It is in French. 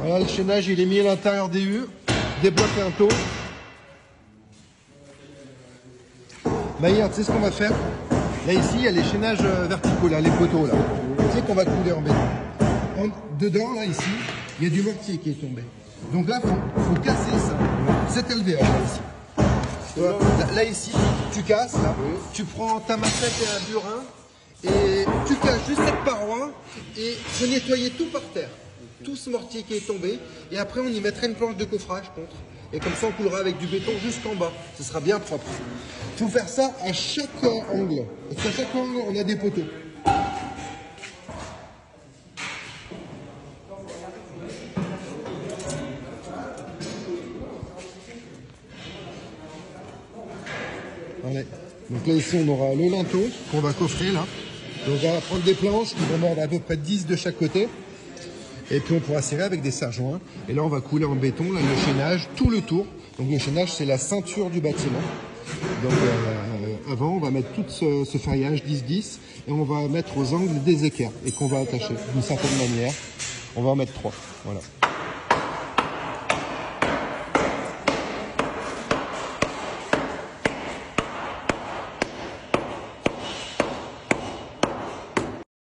Voilà, le chaînage, il est mis à l'intérieur des U. Débloque un taux. Bah, hier, tu sais ce qu'on va faire? Là, ici, il y a les chaînages euh, verticaux, là, les poteaux, là. Tu sais qu'on va couler en béton. Dedans, là, ici, il y a du mortier qui est tombé. Donc là, faut, faut casser ça. Cet LVA, là, ici. Là, ici, tu casses, là. Tu prends ta massette et un burin. Et tu casses juste cette paroi. Et faut nettoyer tout par terre. Tout ce mortier qui est tombé. Et après, on y mettra une planche de coffrage contre. Et comme ça, on coulera avec du béton jusqu'en bas. Ce sera bien propre. Il faut faire ça à chaque angle. Parce qu'à chaque angle, on a des poteaux. Allez. Donc là, ici, on aura le linteau qu'on va coffrer là. Donc on va prendre des planches qui vont mordre à peu près 10 de chaque côté. Et puis on pourra serrer avec des serre-joints. Et là, on va couler en béton là, le chaînage tout le tour. Donc le chaînage, c'est la ceinture du bâtiment. Donc euh, avant, on va mettre tout ce, ce faillage 10-10 et on va mettre aux angles des équerres et qu'on va attacher d'une certaine manière. On va en mettre trois. Voilà.